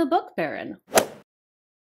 the Book Baron.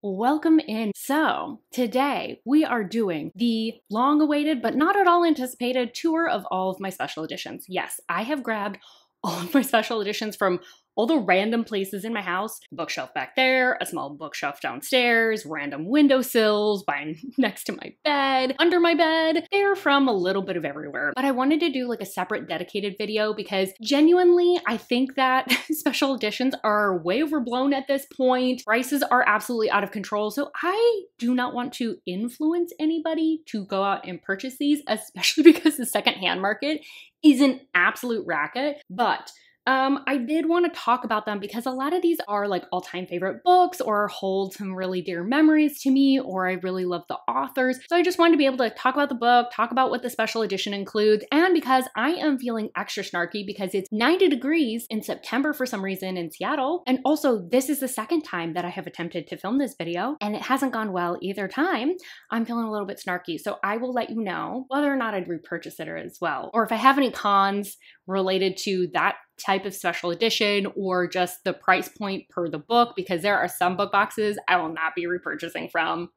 Welcome in. So, today we are doing the long awaited but not at all anticipated tour of all of my special editions. Yes, I have grabbed all of my special editions from all the random places in my house bookshelf back there, a small bookshelf downstairs, random windowsills by next to my bed, under my bed. They're from a little bit of everywhere. But I wanted to do like a separate dedicated video because genuinely, I think that special editions are way overblown at this point. Prices are absolutely out of control. So I do not want to influence anybody to go out and purchase these, especially because the secondhand market is an absolute racket. But um, I did want to talk about them because a lot of these are like all time favorite books or hold some really dear memories to me, or I really love the authors. So I just wanted to be able to talk about the book, talk about what the special edition includes, and because I am feeling extra snarky because it's 90 degrees in September for some reason in Seattle. And also, this is the second time that I have attempted to film this video, and it hasn't gone well either time. I'm feeling a little bit snarky. So I will let you know whether or not I'd repurchase it as well, or if I have any cons related to that type of special edition or just the price point per the book because there are some book boxes I will not be repurchasing from.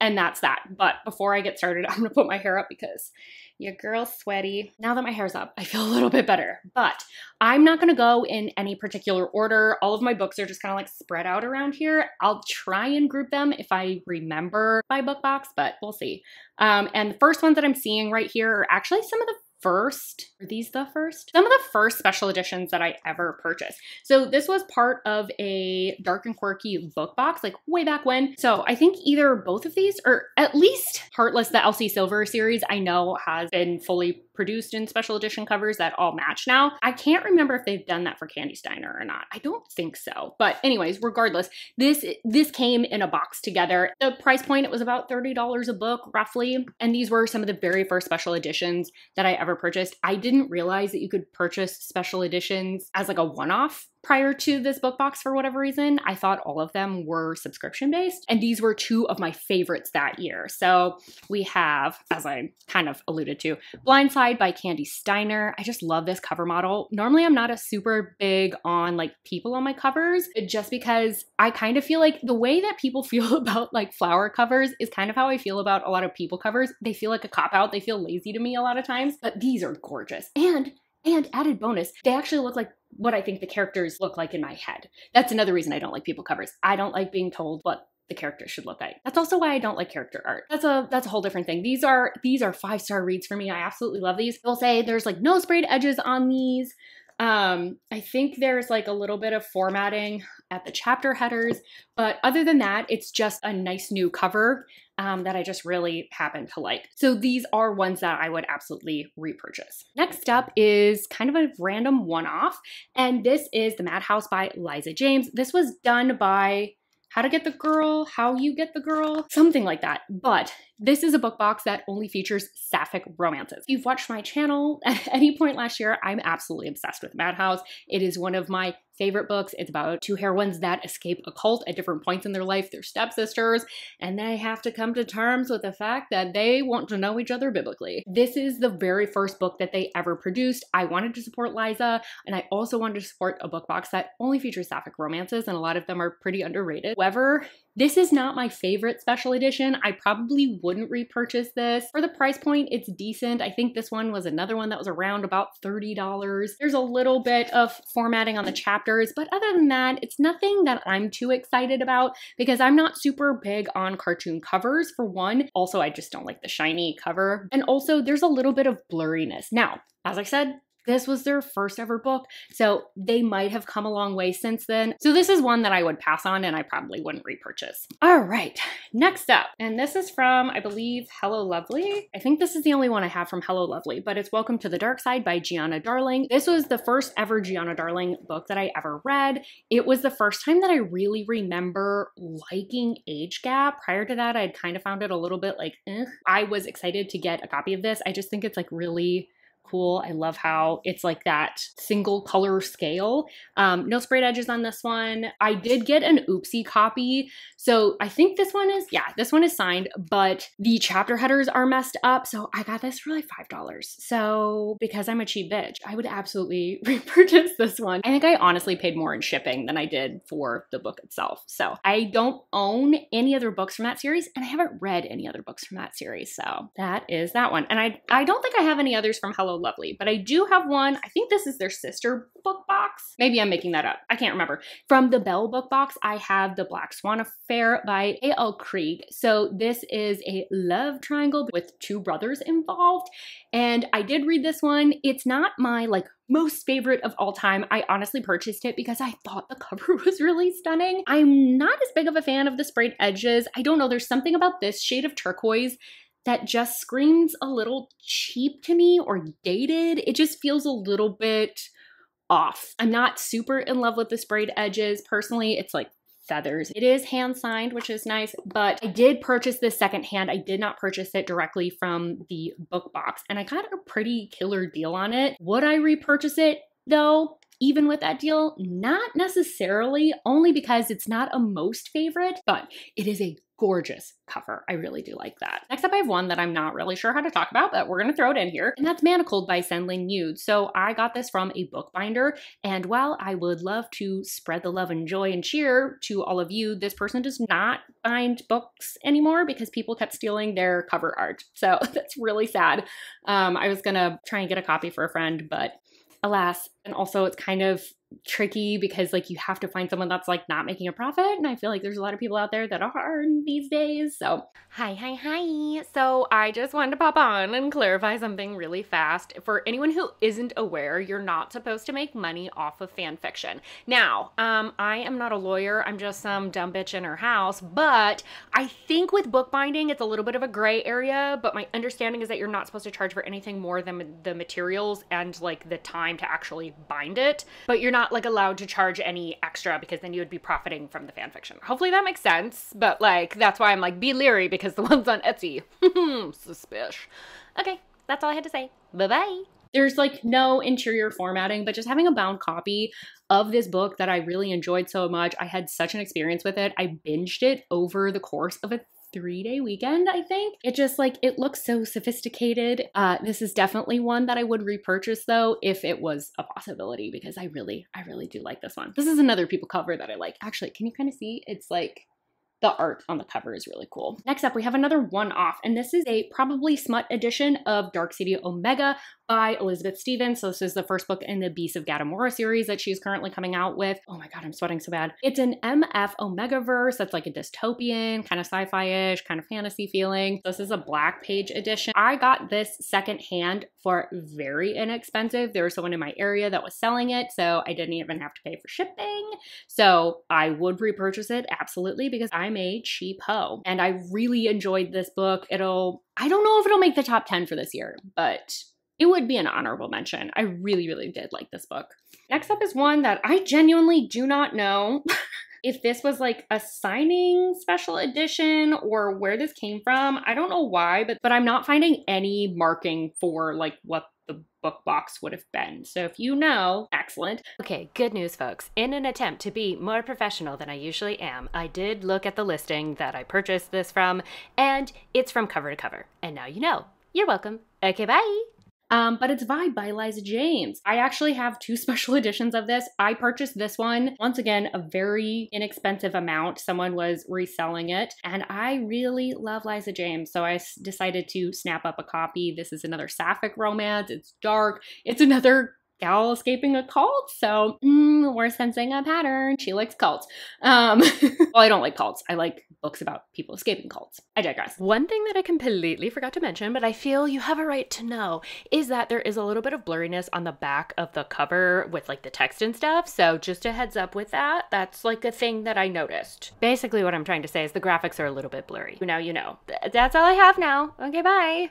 And that's that. But before I get started, I'm gonna put my hair up because your girl's sweaty. Now that my hair's up, I feel a little bit better. But I'm not gonna go in any particular order. All of my books are just kind of like spread out around here. I'll try and group them if I remember my book box, but we'll see. Um, and the first ones that I'm seeing right here are actually some of the first, are these the first? Some of the first special editions that I ever purchased. So this was part of a Dark and Quirky book box, like way back when. So I think either both of these, or at least Heartless, the Elsie Silver series, I know has been fully produced in special edition covers that all match now. I can't remember if they've done that for Kandi Steiner or not. I don't think so. But anyways, regardless, this this came in a box together. The price point it was about $30 a book roughly, and these were some of the very first special editions that I ever purchased. I didn't realize that you could purchase special editions as like a one-off prior to this book box for whatever reason. I thought all of them were subscription based, and these were two of my favorites that year. So we have, as I kind of alluded to, Blindside by Kandi Steiner. I just love this cover model. Normally, I'm not a super big on like people on my covers, just because I kind of feel like the way that people feel about like flower covers is kind of how I feel about a lot of people covers. They feel like a cop out, they feel lazy to me a lot of times, but these are gorgeous. And and added bonus, they actually look like what I think the characters look like in my head. That's another reason I don't like people covers. I don't like being told what the characters should look like. That's also why I don't like character art. That's a that's a whole different thing. These are these are five star reads for me. I absolutely love these. They'll say there's like no sprayed edges on these. Um, I think there's like a little bit of formatting at the chapter headers, but other than that, it's just a nice new cover um, that I just really happen to like. So these are ones that I would absolutely repurchase. Next up is kind of a random one-off, and this is The Madhouse by Liza Jaine. This was done by how to Get the Girl, How You Get the Girl, something like that. But this is a book box that only features sapphic romances. If you've watched my channel at any point last year, I'm absolutely obsessed with Madhouse. It is one of my favorite books. It's about two heroines that escape a cult at different points in their life. They're stepsisters, and they have to come to terms with the fact that they want to know each other biblically. This is the very first book that they ever produced. I wanted to support Liza, and I also wanted to support a book box that only features sapphic romances, and a lot of them are pretty underrated. However, this is not my favorite special edition. I probably wouldn't repurchase this. For the price point, it's decent. I think this one was another one that was around about $30. There's a little bit of formatting on the chapters, but other than that, it's nothing that I'm too excited about because I'm not super big on cartoon covers for one. Also, I just don't like the shiny cover. And also, there's a little bit of blurriness. Now, as I said, this was their first ever book, so they might have come a long way since then. So this is one that I would pass on and I probably wouldn't repurchase. All right, next up, and this is from, I believe, Hello Lovely. I think this is the only one I have from Hello Lovely, but it's Welcome to the Dark Side by Giana Darling. This was the first ever Giana Darling book that I ever read. It was the first time that I really remember liking Age Gap. Prior to that, I'd kind of found it a little bit like, eh. I was excited to get a copy of this. I just think it's like really cool. I love how it's like that single color scale. Um, no sprayed edges on this one. I did get an oopsie copy. So I think this one is, yeah, this one is signed, but the chapter headers are messed up. So I got this for like $5. So because I'm a cheap bitch, I would absolutely repurchase this one. I think I honestly paid more in shipping than I did for the book itself. So I don't own any other books from that series and I haven't read any other books from that series. So that is that one. And I, I don't think I have any others from Hello Lovely, but I do have one. I think this is their sister book box. Maybe I'm making that up. I can't remember. From the Bell book box, I have The Black Swan Affair by K.L. Kreig. So this is a love triangle with two brothers involved. And I did read this one. It's not my like most favorite of all time. I honestly purchased it because I thought the cover was really stunning. I'm not as big of a fan of the sprayed edges. I don't know, there's something about this shade of turquoise that just screams a little cheap to me or dated. It just feels a little bit off. I'm not super in love with the sprayed edges. Personally, it's like feathers. It is hand signed, which is nice, but I did purchase this secondhand. I did not purchase it directly from the book box, and I got a pretty killer deal on it. Would I repurchase it though? even with that deal? Not necessarily, only because it's not a most favorite, but it is a gorgeous cover. I really do like that. Next up, I have one that I'm not really sure how to talk about, but we're gonna throw it in here, and that's Manacled by SenLinYu. So I got this from a bookbinder, and while I would love to spread the love and joy and cheer to all of you, this person does not bind books anymore because people kept stealing their cover art. So that's really sad. Um, I was gonna try and get a copy for a friend, but alas. And also, it's kind of tricky because like you have to find someone that's like not making a profit and i feel like there's a lot of people out there that are these days so. Hi hi hi. So i just wanted to pop on and clarify something really fast. For anyone who isn't aware you're not supposed to make money off of fan fiction. Now um i am not a lawyer. I'm just some dumb bitch in her house but i think with bookbinding it's a little bit of a gray area but my understanding is that you're not supposed to charge for anything more than the materials and like the time to actually bind it. But you're not like allowed to charge any extra because then you would be profiting from the fan fiction. Hopefully that makes sense, but like that's why I'm like be leery because the ones on Etsy, suspicious. Okay, that's all I had to say. Bye bye. There's like no interior formatting, but just having a bound copy of this book that I really enjoyed so much. I had such an experience with it. I binged it over the course of a three day weekend, I think. It just like, it looks so sophisticated. Uh, this is definitely one that I would repurchase though, if it was a possibility, because I really, I really do like this one. This is another people cover that I like. Actually, can you kind of see? It's like, the art on the cover is really cool. Next up, we have another one-off, and this is a probably smut edition of Dark City Omega by Elizabeth Stephens. So this is the first book in the Beasts of Gadamora series that she's currently coming out with. Oh my god, I'm sweating so bad. It's an MF Omega verse that's like a dystopian, kind of sci-fi-ish, kind of fantasy feeling. This is a black page edition. I got this secondhand for very inexpensive. There was someone in my area that was selling it, so I didn't even have to pay for shipping. So I would repurchase it absolutely because I'm a cheap hoe. And I really enjoyed this book. It'll I don't know if it'll make the top 10 for this year, but it would be an honorable mention. I really, really did like this book. Next up is one that I genuinely do not know if this was like a signing special edition or where this came from. I don't know why, but but I'm not finding any marking for like what the book box would have been. So if you know, excellent. Okay, good news, folks. In an attempt to be more professional than I usually am, I did look at the listing that I purchased this from, and it's from cover to cover. And now you know. You're welcome. Okay, bye. Um, but it's Vibe by Eliza Jaine. I actually have two special editions of this. I purchased this one, once again, a very inexpensive amount. Someone was reselling it, and I really love Liza Jaine, so I decided to snap up a copy. This is another sapphic romance. It's dark. It's another gal escaping a cult. So mm, we're sensing a pattern. She likes cults. Um, well, I don't like cults. I like books about people escaping cults. I digress. One thing that I completely forgot to mention, but I feel you have a right to know, is that there is a little bit of blurriness on the back of the cover with like the text and stuff. So just a heads up with that. That's like a thing that I noticed. Basically, what I'm trying to say is the graphics are a little bit blurry. Now you know. That's all I have now. Okay, bye.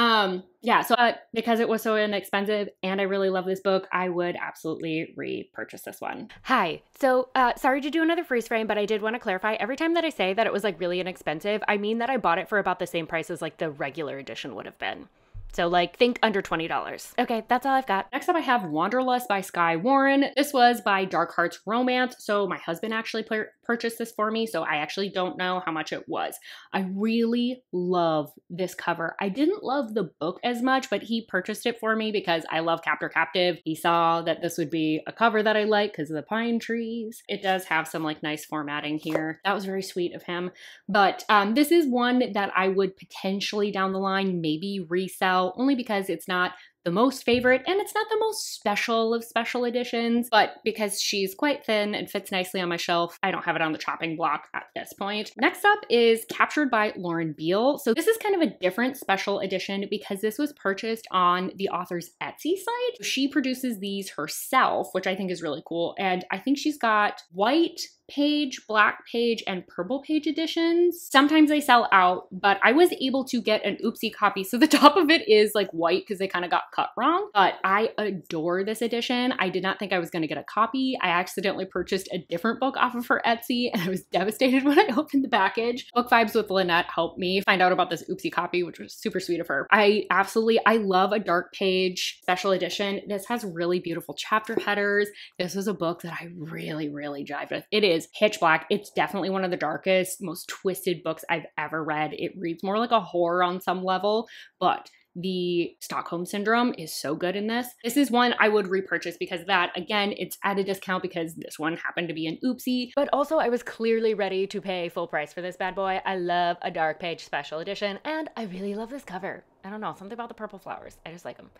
Um, yeah, so uh, because it was so inexpensive and I really love this book, I would absolutely repurchase this one. Hi. So, uh, sorry to do another freeze frame, but I did want to clarify every time that I say that it was like really inexpensive, I mean that I bought it for about the same price as like the regular edition would have been. So, like, think under $20. Okay, that's all I've got. Next up, I have Wanderlust by Skye Warren. This was by Dark Hearts Romance. So, my husband actually purchased this for me. So, I actually don't know how much it was. I really love this cover. I didn't love the book as much, but he purchased it for me because I love Captor Captive. He saw that this would be a cover that I like because of the pine trees. It does have some like nice formatting here. That was very sweet of him. But um, this is one that I would potentially down the line maybe resell only because it's not the most favorite and it's not the most special of special editions, but because she's quite thin and fits nicely on my shelf, I don't have it on the chopping block at this point. Next up is Captured by Lauren Biel. So this is kind of a different special edition because this was purchased on the author's Etsy site. She produces these herself, which I think is really cool. And I think she's got white, page, black page, and purple page editions. Sometimes they sell out, but I was able to get an oopsie copy. So the top of it is like white because they kind of got cut wrong, but I adore this edition. I did not think I was going to get a copy. I accidentally purchased a different book off of her Etsy and I was devastated when I opened the package. Book Vibes with Lynette helped me find out about this oopsie copy, which was super sweet of her. I absolutely, I love a dark page special edition. This has really beautiful chapter headers. This was a book that I really, really jived with. It is is pitch black. It's definitely one of the darkest, most twisted books I've ever read. It reads more like a horror on some level, but the Stockholm Syndrome is so good in this. This is one I would repurchase because that, again, it's at a discount because this one happened to be an oopsie. But also, I was clearly ready to pay full price for this bad boy. I love a dark page special edition, and I really love this cover. I don't know, something about the purple flowers. I just like them.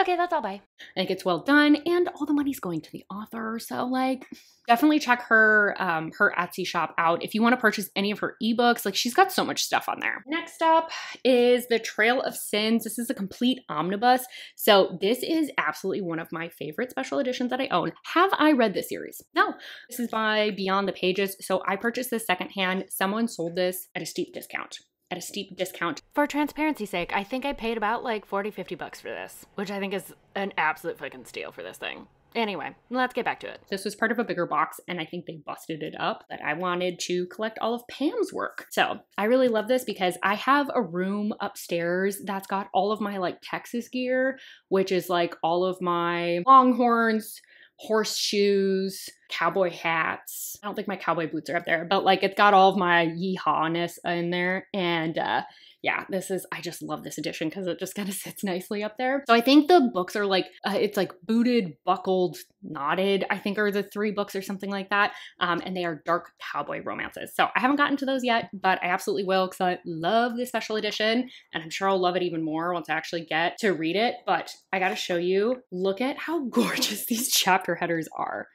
Okay, that's all. Bye. And it gets well done, and all the money's going to the author. So, like, definitely check her um, her Etsy shop out if you want to purchase any of her ebooks. Like, she's got so much stuff on there. Next up is the Trail of Sins. This is a complete omnibus. So, this is absolutely one of my favorite special editions that I own. Have I read this series? No. This is by Beyond the Pages. So, I purchased this secondhand. Someone sold this at a steep discount at a steep discount. For transparency's sake, I think I paid about like 40, 50 bucks for this, which I think is an absolute fucking steal for this thing. Anyway, let's get back to it. This was part of a bigger box, and I think they busted it up. But I wanted to collect all of Pam's work. So I really love this because I have a room upstairs that's got all of my like Texas gear, which is like all of my longhorns, horseshoes, cowboy hats. I don't think my cowboy boots are up there, but like it's got all of my yeehawness in there. And uh, yeah, this is, I just love this edition because it just kind of sits nicely up there. So I think the books are like, uh, it's like booted, buckled, knotted, I think are the three books or something like that. Um, and they are dark cowboy romances. So I haven't gotten to those yet, but I absolutely will because I love the special edition and I'm sure I'll love it even more once I actually get to read it. But I got to show you, look at how gorgeous these chapter headers are.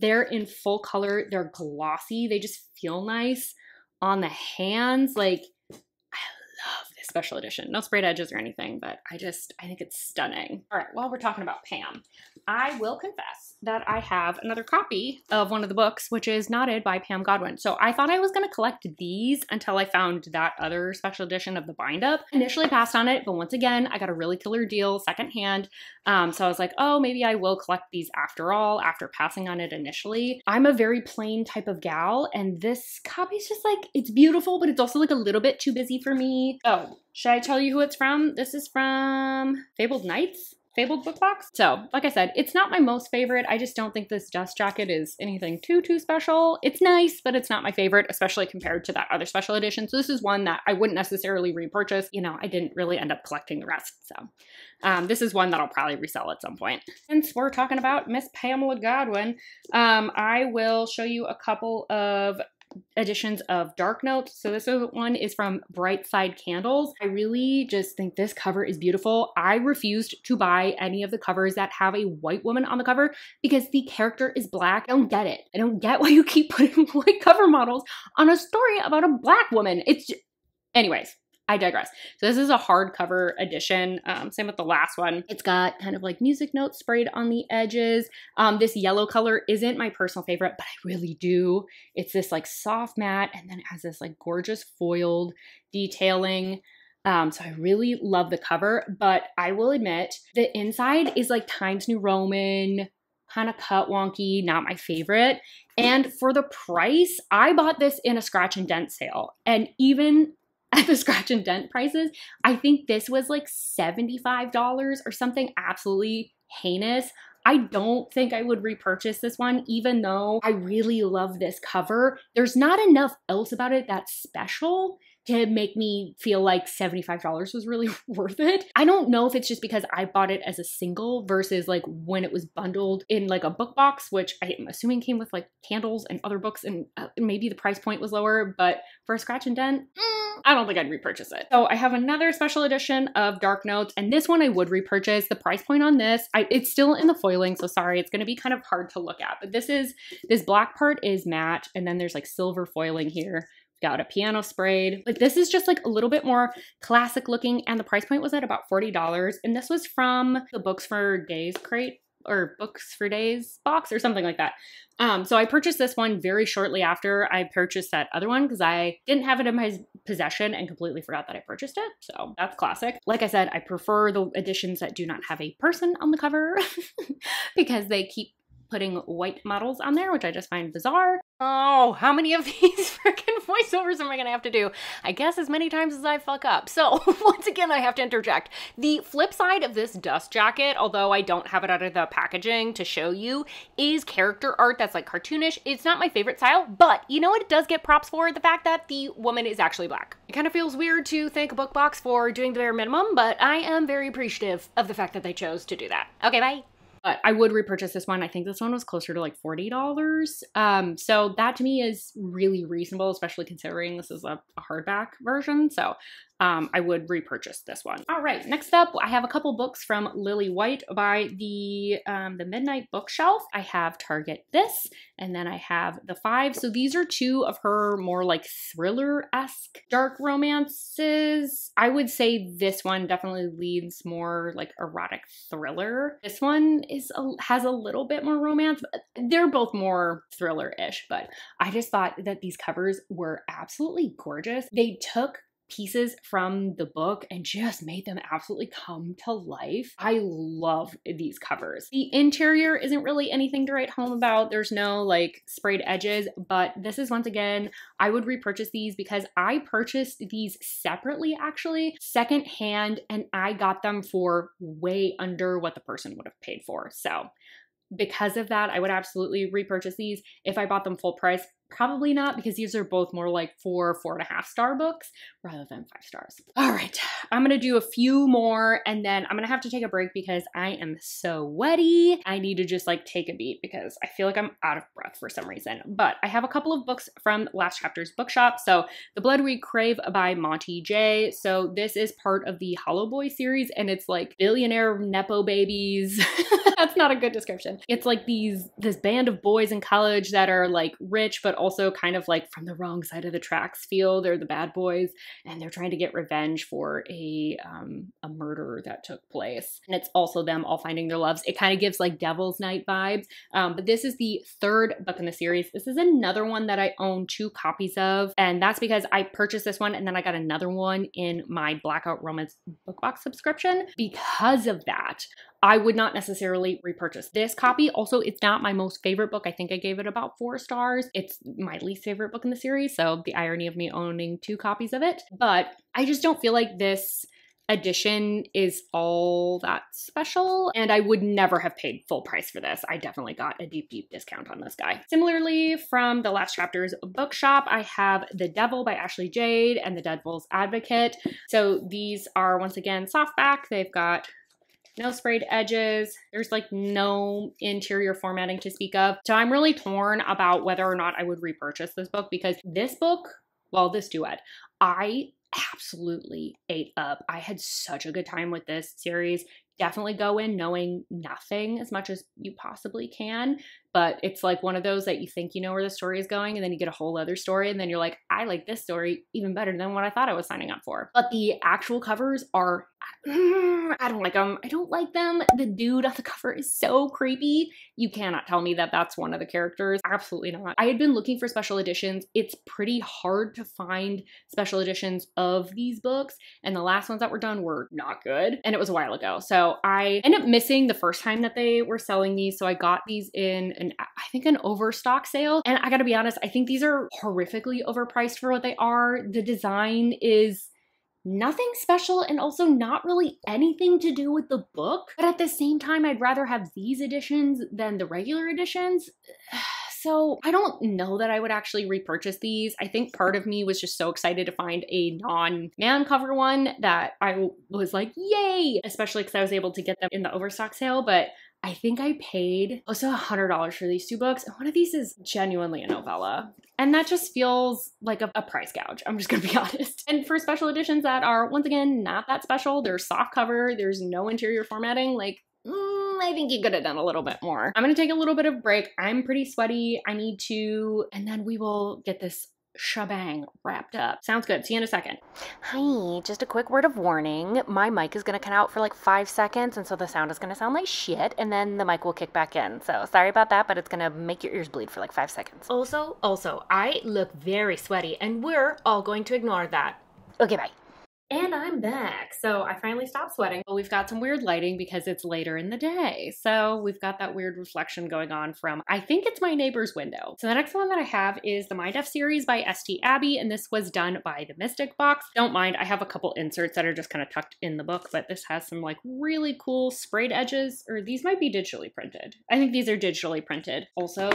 They're in full color, they're glossy, they just feel nice on the hands. Like, I love this special edition. No sprayed edges or anything, but I just, I think it's stunning. All right, while we're talking about Pam, I will confess that I have another copy of one of the books, which is Knotted by Pam Godwin. So I thought I was going to collect these until I found that other special edition of the bind up. Initially passed on it, but once again, I got a really killer deal secondhand. Um, so I was like, oh, maybe I will collect these after all, after passing on it initially. I'm a very plain type of gal, and this copy is just like, it's beautiful, but it's also like a little bit too busy for me. Oh, should I tell you who it's from? This is from Fabled Knights. Fabled book box. So, like I said, it's not my most favorite. I just don't think this dust jacket is anything too, too special. It's nice, but it's not my favorite, especially compared to that other special edition. So this is one that I wouldn't necessarily repurchase. You know, I didn't really end up collecting the rest. So um, this is one that I'll probably resell at some point. Since we're talking about Miss Pamela Godwin, um, I will show you a couple of editions of Dark Notes. So this one is from Bright Side Candles. I really just think this cover is beautiful. I refused to buy any of the covers that have a white woman on the cover because the character is black. I don't get it. I don't get why you keep putting white cover models on a story about a black woman. It's just... anyways, I digress. So this is a hardcover edition. Um, same with the last one. It's got kind of like music notes sprayed on the edges. Um, this yellow color isn't my personal favorite, but I really do. It's this like soft matte and then it has this like gorgeous foiled detailing. Um, so I really love the cover, but I will admit the inside is like Times New Roman, kind of cut wonky, not my favorite. And for the price, I bought this in a scratch and dent sale. And even at the scratch and dent prices. I think this was like $75 or something absolutely heinous. I don't think I would repurchase this one, even though I really love this cover. There's not enough else about it that's special to make me feel like $75 was really worth it. I don't know if it's just because I bought it as a single versus like when it was bundled in like a book box, which I'm assuming came with like candles and other books and uh, maybe the price point was lower, but for a scratch and dent, mm, I don't think I'd repurchase it. So I have another special edition of Dark Notes and this one I would repurchase. The price point on this, I, it's still in the foiling, so sorry, it's gonna be kind of hard to look at, but this is, this black part is matte and then there's like silver foiling here got a piano sprayed. Like this is just like a little bit more classic looking and the price point was at about $40 and this was from the Books for Days crate or Books for Days box or something like that. Um, so I purchased this one very shortly after I purchased that other one because I didn't have it in my possession and completely forgot that I purchased it. So that's classic. Like I said, I prefer the editions that do not have a person on the cover because they keep putting white models on there, which I just find bizarre. Oh, how many of these freaking voiceovers am I gonna have to do? I guess as many times as I fuck up. So, once again, I have to interject. The flip side of this dust jacket, although I don't have it out of the packaging to show you, is character art that's like cartoonish. It's not my favorite style, but you know what it does get props for? The fact that the woman is actually black. It kind of feels weird to thank a book box for doing the bare minimum, but I am very appreciative of the fact that they chose to do that. Okay, bye. But I would repurchase this one. I think this one was closer to like $40. Um, so that to me is really reasonable, especially considering this is a, a hardback version. So um, I would repurchase this one. All right, next up, I have a couple books from Lily White by the um, the Midnight Bookshelf. I have Target This, and then I have The Five. So these are two of her more like thriller-esque dark romances. I would say this one definitely leads more like erotic thriller. This one is a, has a little bit more romance. They're both more thriller-ish, but I just thought that these covers were absolutely gorgeous. They took pieces from the book and just made them absolutely come to life. I love these covers. The interior isn't really anything to write home about. There's no like sprayed edges, but this is once again, I would repurchase these because I purchased these separately actually, secondhand, and I got them for way under what the person would have paid for. So because of that, I would absolutely repurchase these. If I bought them full price, Probably not because these are both more like four, four and a half star books rather than five stars. All right, I'm gonna do a few more and then I'm gonna have to take a break because I am so wetty. I need to just like take a beat because I feel like I'm out of breath for some reason. But I have a couple of books from last chapter's bookshop. So The Blood We Crave by Monty Jay. So this is part of the Hollow Boy series and it's like billionaire Nepo babies. That's not a good description. It's like these this band of boys in college that are like rich but also kind of like from the wrong side of the tracks feel. They're the bad boys and they're trying to get revenge for a um, a murder that took place. And it's also them all finding their loves. It kind of gives like Devil's Night vibes. Um, but this is the third book in the series. This is another one that I own two copies of. And that's because I purchased this one and then I got another one in my Blackout Romance book box subscription. Because of that, I would not necessarily repurchase this copy. Also, it's not my most favorite book. I think I gave it about four stars. It's my least favorite book in the series, so the irony of me owning two copies of it. But I just don't feel like this edition is all that special and I would never have paid full price for this. I definitely got a deep, deep discount on this guy. Similarly, from the last chapter's bookshop, I have The Devil by Ashley Jade and The Devil's Advocate. So these are once again softback. They've got no sprayed edges. There's like no interior formatting to speak of. So I'm really torn about whether or not I would repurchase this book because this book, well, this duet, I absolutely ate up. I had such a good time with this series. Definitely go in knowing nothing as much as you possibly can but it's like one of those that you think you know where the story is going and then you get a whole other story and then you're like i like this story even better than what i thought i was signing up for. But the actual covers are i don't like them i don't like them. The dude on the cover is so creepy. You cannot tell me that that's one of the characters. Absolutely not. I had been looking for special editions. It's pretty hard to find special editions of these books and the last ones that were done were not good and it was a while ago. So i ended up missing the first time that they were selling these so i got these in an I think an overstock sale. And I gotta be honest, I think these are horrifically overpriced for what they are. The design is nothing special and also not really anything to do with the book. But at the same time, I'd rather have these editions than the regular editions. So I don't know that I would actually repurchase these. I think part of me was just so excited to find a non-man cover one that I was like, yay! Especially because I was able to get them in the overstock sale. But I think I paid also a hundred dollars for these two books, and one of these is genuinely a novella. And that just feels like a, a, price gouge. I'm just gonna be honest. And for special editions that are once again not that special, they're soft cover, there's no interior formatting, like mm, I think you could have done a little bit more. I'm gonna take a little bit of break. I'm pretty sweaty. I need to, and then we will get this shebang wrapped up. Sounds good. See you in a second. Hi, just a quick word of warning. My mic is going to cut out for like five seconds, and so the sound is going to sound like shit, and then the mic will kick back in. So sorry about that, but it's going to make your ears bleed for like five seconds. Also, also, I look very sweaty, and we're all going to ignore that. Okay, bye. And I'm back. So I finally stopped sweating. But we've got some weird lighting because it's later in the day. So we've got that weird reflection going on from, I think it's my neighbor's window. So the next one that I have is the My Deaf series by S.T. Abby. And this was done by the Mystic Box. Don't mind, I have a couple inserts that are just kind of tucked in the book, but this has some like really cool sprayed edges, or these might be digitally printed. I think these are digitally printed. Also,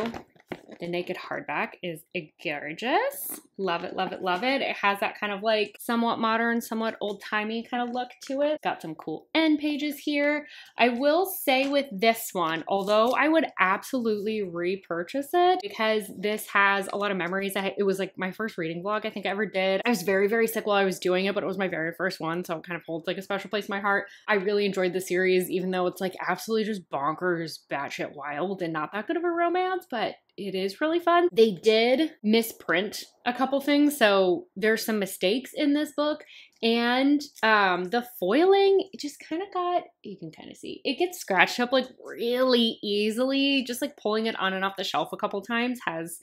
the naked hardback is gorgeous. Love it, love it, love it. It has that kind of like somewhat modern, somewhat old timey kind of look to it. Got some cool end pages here. I will say with this one, although I would absolutely repurchase it because this has a lot of memories. it was like my first reading vlog I think I ever did. I was very, very sick while I was doing it, but it was my very first one, so it kind of holds like a special place in my heart. I really enjoyed the series, even though it's like absolutely just bonkers, batshit wild, and not that good of a romance, but it is really fun. They did misprint a couple things, so there's some mistakes in this book. And um, the foiling, it just kind of got, you can kind of see, it gets scratched up like really easily. Just like pulling it on and off the shelf a couple times has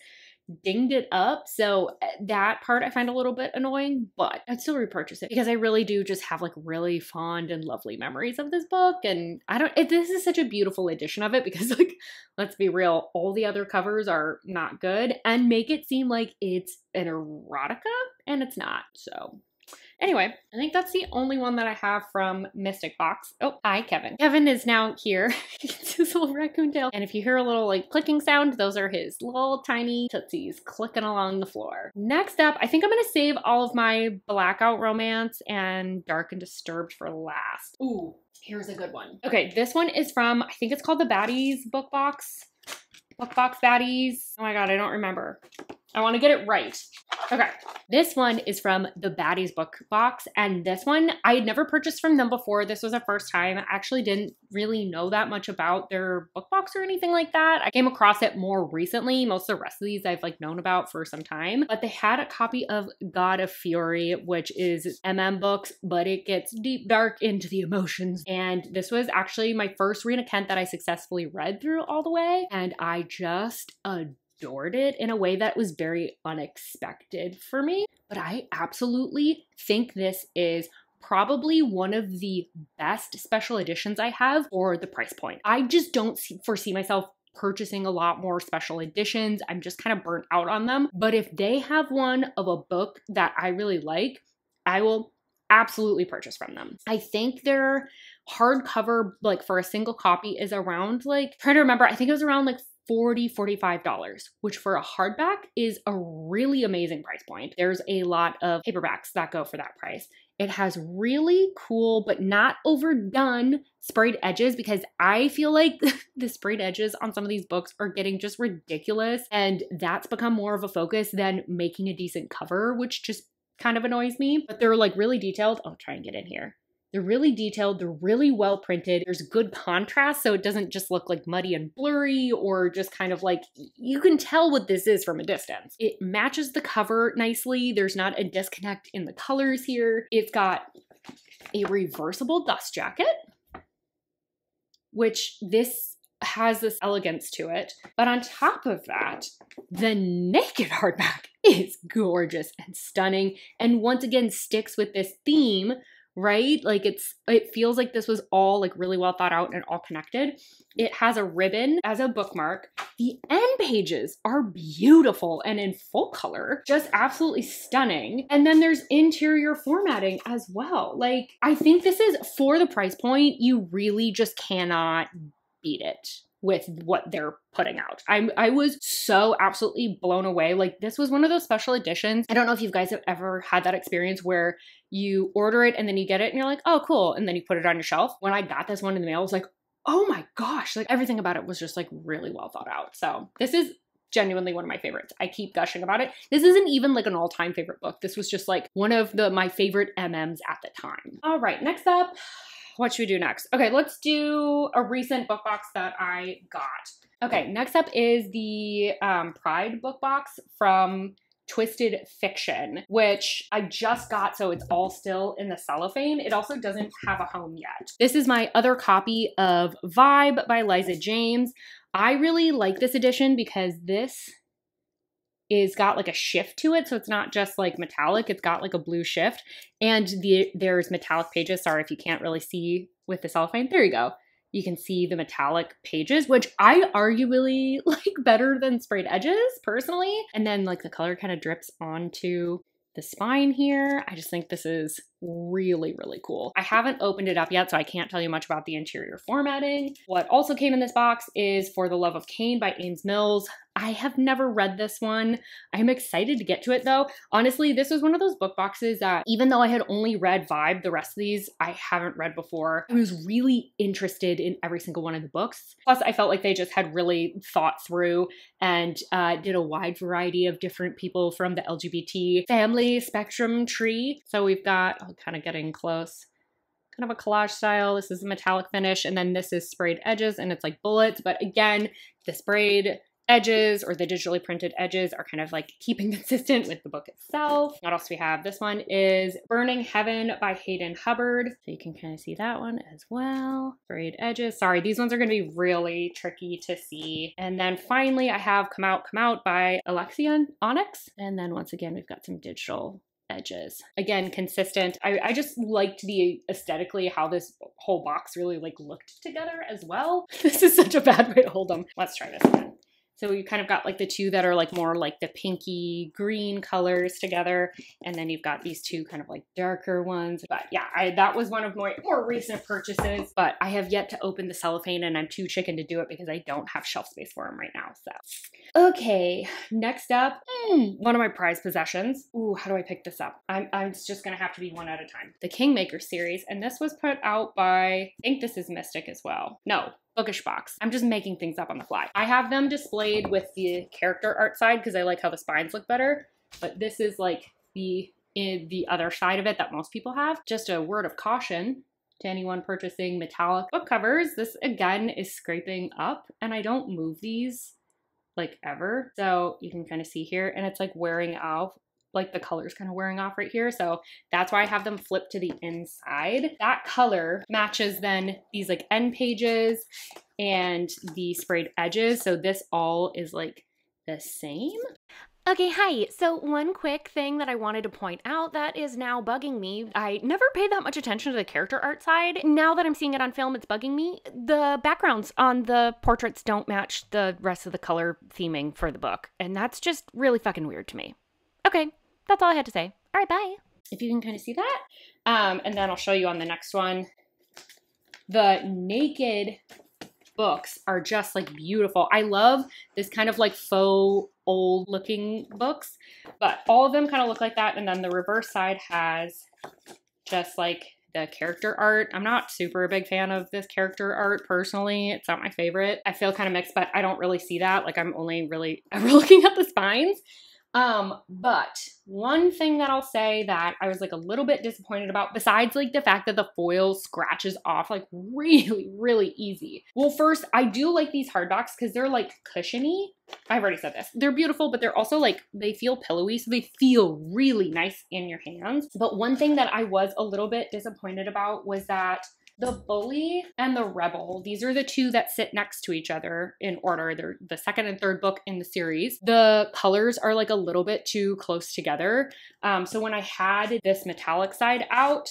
dinged it up. So eh, that part I find a little bit annoying, but I'd still repurchase it because I really do just have like really fond and lovely memories of this book. And I don't, it, this is such a beautiful edition of it because, like, let's be real, all the other covers are not good and make it seem like it's an erotica and it's not. So Anyway, I think that's the only one that I have from Mystic Box. Oh, hi, Kevin. Kevin is now here. it's his little raccoon tail. And if you hear a little like clicking sound, those are his little tiny tootsies clicking along the floor. Next up, I think I'm gonna save all of my Blackout Romance and Dark and Disturbed for last. Ooh, here's a good one. Okay, this one is from, I think it's called the Baddies book box. Book box Baddies. Oh my god, I don't remember. I want to get it right. Okay, this one is from the Baddies book box, and this one I had never purchased from them before. This was the first time. I actually didn't really know that much about their book box or anything like that. I came across it more recently. Most of the rest of these I've like known about for some time, but they had a copy of God of Fury, which is MM books, but it gets deep dark into the emotions. And this was actually my first Rina Kent that I successfully read through all the way, and I just adored adored it in a way that was very unexpected for me. But I absolutely think this is probably one of the best special editions I have for the price point. I just don't see, foresee myself purchasing a lot more special editions. I'm just kind of burnt out on them. But if they have one of a book that I really like, I will absolutely purchase from them. I think their hardcover, like for a single copy, is around like, trying to remember, I think it was around like 40 $45, which for a hardback is a really amazing price point. There's a lot of paperbacks that go for that price. It has really cool but not overdone sprayed edges because I feel like the sprayed edges on some of these books are getting just ridiculous and that's become more of a focus than making a decent cover, which just kind of annoys me. But they're like really detailed. I'll try and get in here. They're really detailed, they're really well printed. There's good contrast, so it doesn't just look like muddy and blurry or just kind of like you can tell what this is from a distance. It matches the cover nicely. There's not a disconnect in the colors here. It's got a reversible dust jacket, which this has this elegance to it. But on top of that, the naked hardback is gorgeous and stunning, and once again sticks with this theme right? Like it's it feels like this was all like really well thought out and all connected. It has a ribbon as a bookmark. The end pages are beautiful and in full color, just absolutely stunning. And then there's interior formatting as well. Like I think this is for the price point, you really just cannot beat it with what they're putting out. I I was so absolutely blown away. Like this was one of those special editions. I don't know if you guys have ever had that experience where you order it and then you get it and you're like, "Oh, cool." And then you put it on your shelf. When I got this one in the mail, I was like, "Oh my gosh." Like everything about it was just like really well thought out. So, this is genuinely one of my favorites. I keep gushing about it. This isn't even like an all-time favorite book. This was just like one of the my favorite MMs at the time. All right, next up, what should we do next? Okay, let's do a recent book box that I got. Okay, next up is the um, Pride book box from Twisted Fiction, which I just got, so it's all still in the cellophane. It also doesn't have a home yet. This is my other copy of Vibe by Liza Jaine. I really like this edition because this is got like a shift to it so it's not just like metallic it's got like a blue shift and the there's metallic pages sorry if you can't really see with the cellophane there you go you can see the metallic pages which i arguably like better than sprayed edges personally and then like the color kind of drips onto the spine here. I just think this is really, really cool. I haven't opened it up yet, so I can't tell you much about the interior formatting. What also came in this box is For the Love of Cain by Ames Mills. I have never read this one. I'm excited to get to it though. Honestly, this was one of those book boxes that even though I had only read Vibe, the rest of these I haven't read before. I was really interested in every single one of the books. Plus, I felt like they just had really thought through and uh, did a wide variety of different people from the LGBT family spectrum tree. So we've got, oh, kind of getting close kind of a collage style. This is a metallic finish, and then this is sprayed edges, and it's like bullets. But again, the sprayed edges or the digitally printed edges are kind of like keeping consistent with the book itself. What else we have? This one is Burning Heaven by Hayden Hubbard. So you can kind of see that one as well. Sprayed edges. Sorry, these ones are going to be really tricky to see. And then finally I have Come Out, Come Out by Alexia Onyx. And then once again, we've got some digital edges. Again, consistent. I, I just liked the aesthetically how this whole box really like looked together as well. This is such a bad way to hold them. Let's try this again. So you kind of got like the two that are like more like the pinky green colors together. And then you've got these two kind of like darker ones. But yeah, I, that was one of my more recent purchases. But I have yet to open the cellophane and I'm too chicken to do it because I don't have shelf space for them right now. So, okay, next up, mm, one of my prized possessions. Ooh, how do I pick this up? I'm, I'm just to have to be one at a time. The Kingmaker series. And this was put out by, I think this is Mystic as well. No, bookish box. I'm just making things up on the fly. I have them displayed with the character art side because I like how the spines look better, but this is like the in the other side of it that most people have. Just a word of caution to anyone purchasing metallic book covers. This again is scraping up and I don't move these like ever. So you can kind of see here and it's like wearing off like the color's kind of wearing off right here. So that's why I have them flipped to the inside. That color matches then these like end pages and the sprayed edges. So this all is like the same. Okay, hi. So, one quick thing that I wanted to point out that is now bugging me. I never paid that much attention to the character art side. Now that I'm seeing it on film, it's bugging me. The backgrounds on the portraits don't match the rest of the color theming for the book. And that's just really fucking weird to me. Okay, that's all I had to say. All right, bye. If you can kind of see that. Um, and then I'll show you on the next one. The naked books are just like beautiful. I love this kind of like faux old looking books, but all of them kind of look like that. And then the reverse side has just like the character art. I'm not super a big fan of this character art personally. It's not my favorite. I feel kind of mixed, but I don't really see that. Like I'm only really ever looking at the spines. Um, but one thing that I'll say that I was like a little bit disappointed about, besides like the fact that the foil scratches off like really, really easy. Well, first, I do like these hardbacks because they're like cushiony. I've already said this. They're beautiful, but they're also like, they feel pillowy, so they feel really nice in your hands. But one thing that I was a little bit disappointed about was that the Bully and the Rebel, these are the two that sit next to each other in order. They're the second and third book in the series. The colors are like a little bit too close together. Um, so when I had this metallic side out,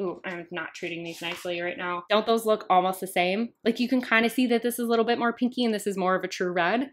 ooh, I'm not treating these nicely right now. Don't those look almost the same? Like you can kind of see that this is a little bit more pinky and this is more of a true red.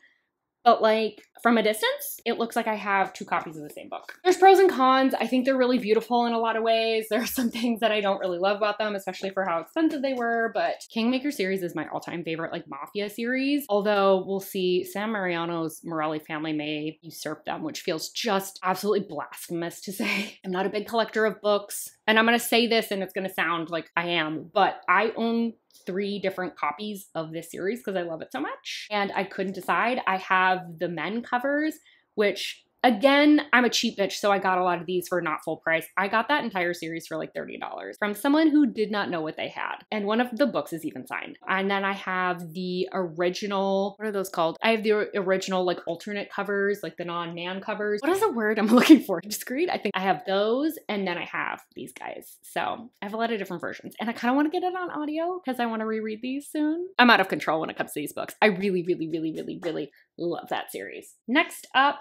But like from a distance, it looks like I have two copies of the same book. There's pros and cons. I think they're really beautiful in a lot of ways. There are some things that I don't really love about them, especially for how expensive they were. But Kingmaker series is my all-time favorite like mafia series. Although we'll see Sam Mariano's Morelli family may usurp them, which feels just absolutely blasphemous to say. I'm not a big collector of books. And I'm gonna say this and it's gonna sound like I am, but I own three different copies of this series because I love it so much. And I couldn't decide. I have the men covers, which Again, I'm a cheap bitch, so I got a lot of these for not full price. I got that entire series for like $30 from someone who did not know what they had. And one of the books is even signed. And then I have the original, what are those called? I have the original like alternate covers, like the non-man covers. What is the word I'm looking for? Discreet? I think I have those and then I have these guys. So I have a lot of different versions and I kind of want to get it on audio because I want to reread these soon. I'm out of control when it comes to these books. I really, really, really, really, really love that series. Next up,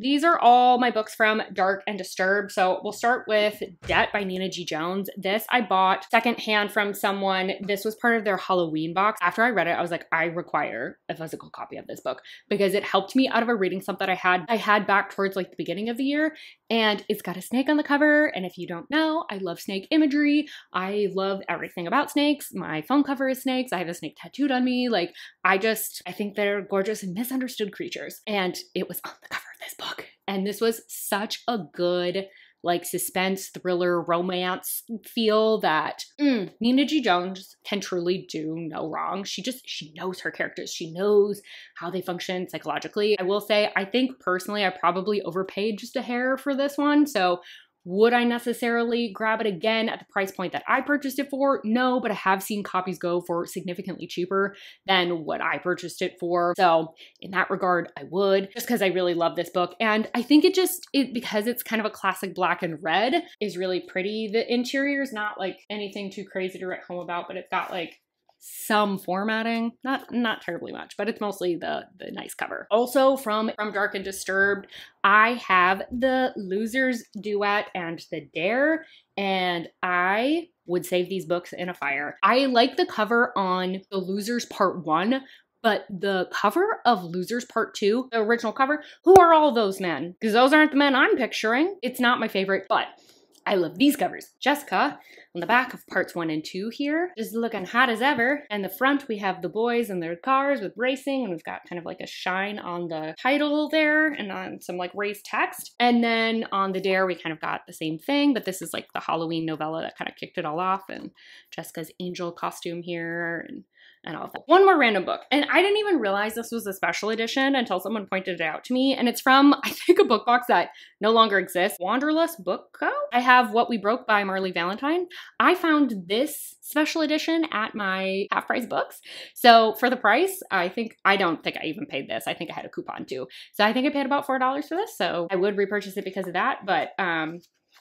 these are all my books from Dark and Disturbed. So we'll start with Debt by Nina G. Jones. This I bought secondhand from someone. This was part of their Halloween box. After I read it, I was like, I require a physical copy of this book because it helped me out of a reading slump that I had. I had back towards like the beginning of the year, and it's got a snake on the cover. And if you don't know, I love snake imagery. I love everything about snakes. My phone cover is snakes. I have a snake tattooed on me. Like I just, I think they're gorgeous and misunderstood creatures. And it was on the cover this book. And this was such a good, like, suspense, thriller, romance feel that mm, Nina G. Jones can truly do no wrong. She just, she knows her characters. She knows how they function psychologically. I will say, I think personally, I probably overpaid just a hair for this one. So would I necessarily grab it again at the price point that I purchased it for? No, but I have seen copies go for significantly cheaper than what I purchased it for. So, in that regard, I would just because I really love this book. And I think it just, it because it's kind of a classic black and red, is really pretty. The interior is not like anything too crazy to write home about, but it's got like some formatting not not terribly much but it's mostly the the nice cover also from from dark and disturbed i have the losers duet and the dare and i would save these books in a fire i like the cover on the losers part one but the cover of Losers Part 2, the original cover, who are all those men? Because those aren't the men I'm picturing. It's not my favorite, but I love these covers. Jessica on the back of parts one and two here is looking hot as ever. And the front, we have the boys and their cars with racing, and we've got kind of like a shine on the title there and on some like race text. And then on the dare, we kind of got the same thing, but this is like the Halloween novella that kind of kicked it all off. And Jessica's angel costume here and and all of that. One more random book. And I didn't even realize this was a special edition until someone pointed it out to me. And it's from, I think, a book box that no longer exists Wanderlust Book Co. I have What We Broke by Marley Valentine. I found this special edition at my half price books. So for the price, I think, I don't think I even paid this. I think I had a coupon too. So I think I paid about $4 for this. So I would repurchase it because of that. But um,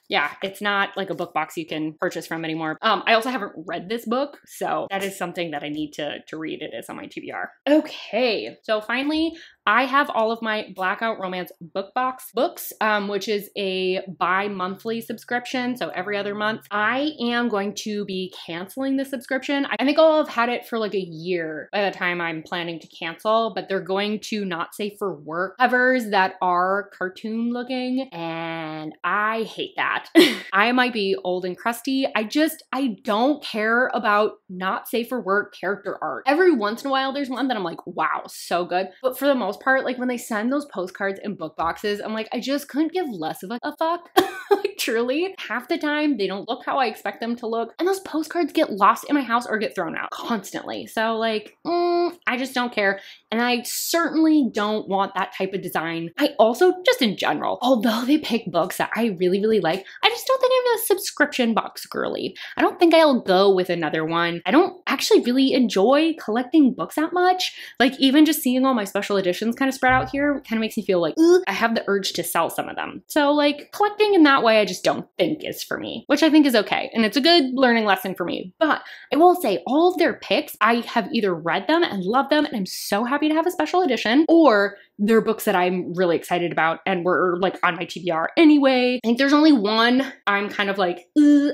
yeah, it's not like a book box you can purchase from anymore. Um, I also haven't read this book, so that is something that I need to to read. It is on my TBR. Okay, so finally, I have all of my Blackout Romance book box books, um, which is a bi-monthly subscription, so every other month. I am going to be canceling the subscription. I think I'll have had it for like a year by the time I'm planning to cancel, but they're going to not safe for work covers that are cartoon looking, and I hate that. I might be old and crusty. I just, I don't care about not safe for work character art. Every once in a while, there's one that I'm like, wow, so good. But for the most part, like when they send those postcards in book boxes, I'm like, I just couldn't give less of a, a fuck. like truly, half the time they don't look how I expect them to look. And those postcards get lost in my house or get thrown out constantly. So like, mm, I just don't care. And I certainly don't want that type of design. I also, just in general, although they pick books that I really, really like, I just don't think I'm a subscription box girly. I don't think I'll go with another one. I don't actually really enjoy collecting books that much. Like even just seeing all my special editions kind of spread out here kind of makes me feel like I have the urge to sell some of them. So like collecting in that way, I just don't think is for me, which I think is okay. And it's a good learning lesson for me. But I will say all of their picks, I have either read them and loved them and I'm so happy to have a special edition or they're books that I'm really excited about and were like on my TBR anyway. I think there's only one I'm kind of like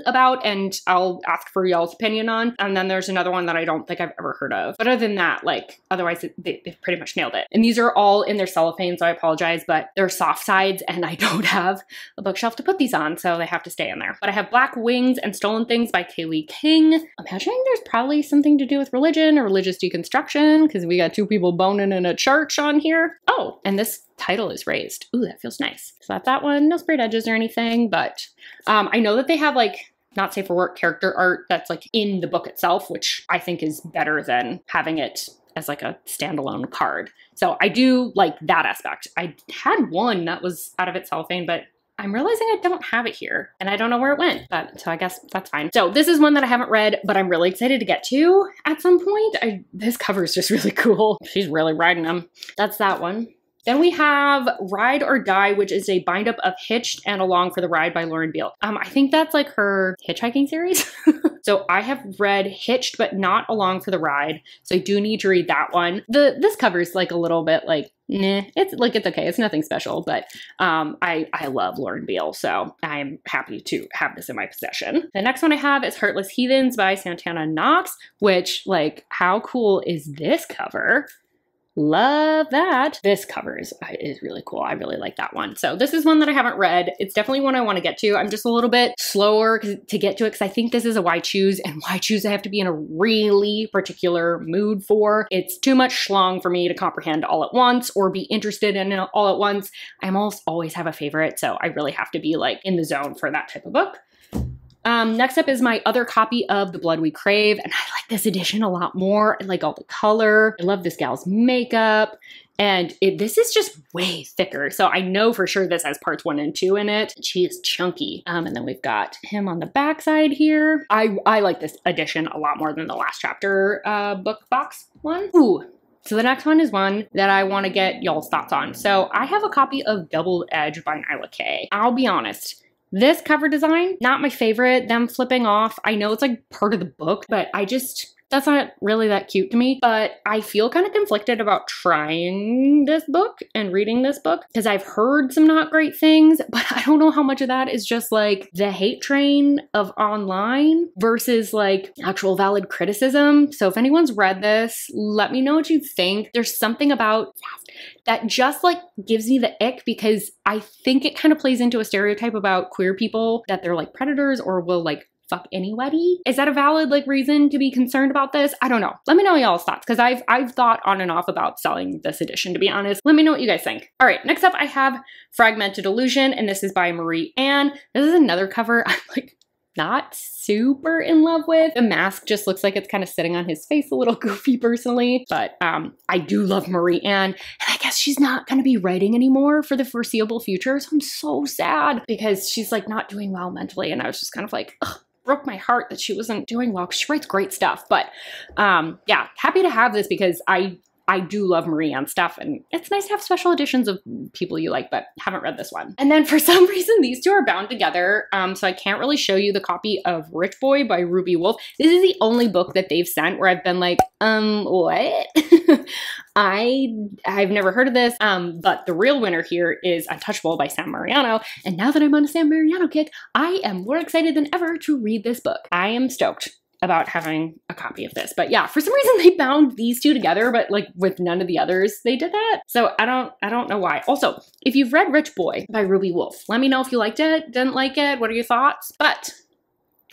about and I'll ask for y'all's opinion on. And then there's another one that I don't think I've ever heard of. But other than that, like otherwise they, they pretty much nailed it. And these are all in their cellophane, so I apologize, but they're soft sides and I don't have a bookshelf to put these on, so they have to stay in there. But I have Black Wings and Stolen Things by Kaylee King. I'm imagining there's probably something to do with religion or religious deconstruction because we got two people boning in a church on here. Oh, and this title is raised. Ooh, that feels nice. So that's that one. No sprayed edges or anything, but um, I know that they have like not safe for work character art that's like in the book itself, which I think is better than having it as like a standalone card. So I do like that aspect. I had one that was out of its cellophane, but I'm realizing I don't have it here and I don't know where it went, but so I guess that's fine. So this is one that I haven't read, but I'm really excited to get to at some point. I, this cover is just really cool. She's really riding them. That's that one. Then we have Ride or Die, which is a bind up of Hitched and Along for the Ride by Lauren Biel. Um, I think that's like her hitchhiking series. so I have read Hitched but not Along for the Ride. So I do need to read that one. The this cover is like a little bit like nah, it's like it's okay. It's nothing special, but um, I I love Lauren Biel, so I'm happy to have this in my possession. The next one I have is Heartless Heathens by Santana Knox, which like how cool is this cover? Love that. This cover is, is really cool. I really like that one. So this is one that I haven't read. It's definitely one I want to get to. I'm just a little bit slower to get to it because I think this is a why choose and why choose I have to be in a really particular mood for. It's too much schlong for me to comprehend all at once or be interested in it all at once. I almost always have a favorite, so I really have to be like in the zone for that type of book. Um, next up is my other copy of The Blood We Crave, and I like this edition a lot more. I like all the color. I love this gal's makeup. And it, this is just way thicker. So I know for sure this has parts one and two in it. She is chunky. Um, and then we've got him on the backside here. I, I like this edition a lot more than the last chapter uh, book box one. Ooh, so the next one is one that I want to get y'all's thoughts on. So I have a copy of Double Edge by Nyla K. I'll be honest, this cover design, not my favorite. Them flipping off. I know it's like part of the book, but I just that's not really that cute to me, but I feel kind of conflicted about trying this book and reading this book because I've heard some not great things, but I don't know how much of that is just like the hate train of online versus like actual valid criticism. So if anyone's read this, let me know what you think. There's something about that just like gives me the ick because I think it kind of plays into a stereotype about queer people that they're like predators or will like fuck anybody. Is that a valid like reason to be concerned about this? I don't know. Let me know y'all's thoughts because I've I've thought on and off about selling this edition to be honest. Let me know what you guys think. All right, next up I have Fragmented Illusion and this is by Marie Anne. This is another cover I'm like not super in love with. The mask just looks like it's kind of sitting on his face a little goofy personally, but um, I do love Marie Anne, and I guess she's not going to be writing anymore for the foreseeable future, so I'm so sad because she's like not doing well mentally, and I was just kind of like, ugh, broke my heart that she wasn't doing well. She writes great stuff, but um, yeah, happy to have this because I I do love Marie Anne stuff, and it's nice to have special editions of people you like, but haven't read this one. And then for some reason, these two are bound together, um, so I can't really show you the copy of Rich Boy by Ruby Wolf. This is the only book that they've sent where I've been like, um, what? I I've never heard of this, um, but the real winner here is Untouchable by Sam Mariano. And now that I'm on a Sam Mariano kick, I am more excited than ever to read this book. I am stoked about having a copy of this. But yeah, for some reason they bound these two together, but like with none of the others, they did that. So I don't I don't know why. Also, if you've read Rich Boy by Ruby Wolf, let me know if you liked it, didn't like it, what are your thoughts? But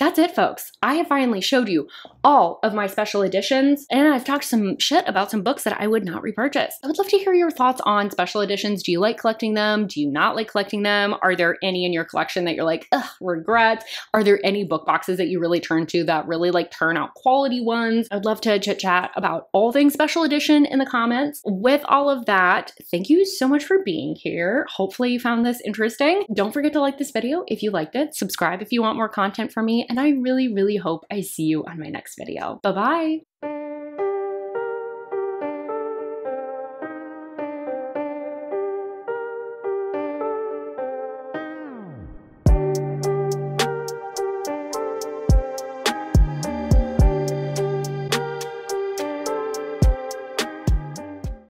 that's it, folks. I have finally showed you all of my special editions, and I've talked some shit about some books that I would not repurchase. I would love to hear your thoughts on special editions. Do you like collecting them? Do you not like collecting them? Are there any in your collection that you're like, ugh, regrets? Are there any book boxes that you really turn to that really like turn out quality ones? I'd love to chit chat about all things special edition in the comments. With all of that, thank you so much for being here. Hopefully you found this interesting. Don't forget to like this video if you liked it. Subscribe if you want more content from me and I really, really hope I see you on my next video. Bye-bye!